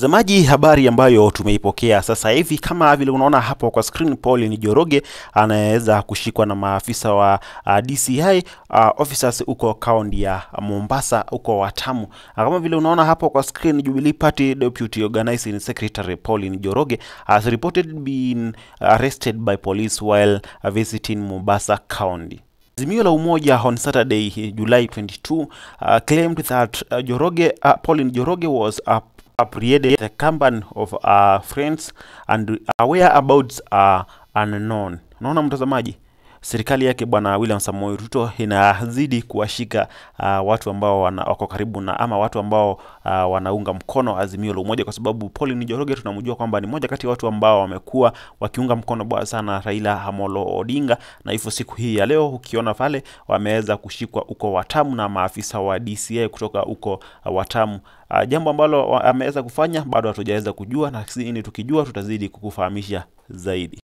Mtazamaji, habari ambayo tumeipokea sasa hivi, kama vile unaona hapo kwa screen, Pauline Njoroge anaweza kushikwa na maafisa wa uh, DCI uh, officers huko kaunti ya Mombasa huko Watamu. Uh, kama vile unaona hapo kwa screen, Jubilee Party Deputy Organizing Secretary Paul Njoroge has reported been arrested by police while visiting Mombasa County. Azimio la Umoja on Saturday, July 22, uh, claimed that uh, Joroge, uh, Pauline Njoroge was uh, apprehended the company of our friends and aware about are unknown. Unaona mtazamaji, serikali yake bwana William Samoei Ruto inazidi kuwashika uh, watu ambao wana, wako karibu na ama watu ambao uh, wanaunga mkono azimio la umoja, kwa sababu Pauline Njoroge tunamjua kwamba ni moja kati ya watu ambao wamekuwa wakiunga mkono bwana sana Raila Amolo Odinga, na hivyo siku hii ya leo ukiona pale wameweza kushikwa uko Watamu na maafisa wa DCI kutoka uko uh, Watamu. Uh, jambo ambalo ameweza kufanya bado hatujaweza kujua, na sisi tukijua tutazidi kukufahamisha zaidi.